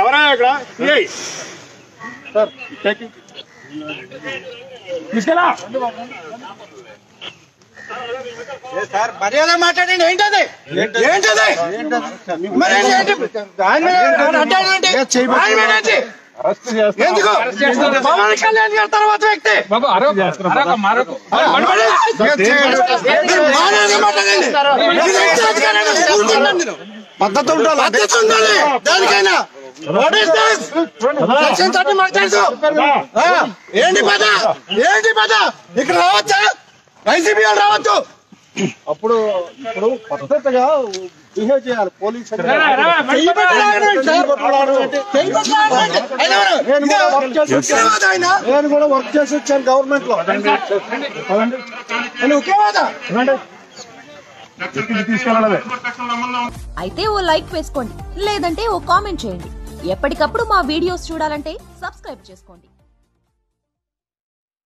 ఎవరా ఇక్కడ తీసుకెళ్ళా సార్ మర్యాద మాట్లాడండి ఏంటది? ఏంటది? మరి? ఆయన మీద అడ్డాడండి. పవన్ కళ్యాణ్ గారి తర్వాత వ్యక్తి. పద్ధతి ఉండాలి దానికైనా. What is this? Section 30 మాకు తెలుసు. ఆ, ఏంటి పద ఏంటి పద ఇక్కడ రావచ్చా? ఐసీబీ వాళ్ళు రావద్దు. అప్పుడు ఇప్పుడు పద్ధతిగా బిహేవ్ చేయాలి. పోలీస్? నేను కూడా వర్క్ చేసి వచ్చాను. గవర్నమెంట్లో అయితే ఓ లైక్ వేసుకోండి లేదంటే ఓ కామెంట్ చేయండి. ఎప్పటికప్పుడు మా వీడియోస్ చూడాలంటే సబ్స్క్రైబ్ చేసుకోండి.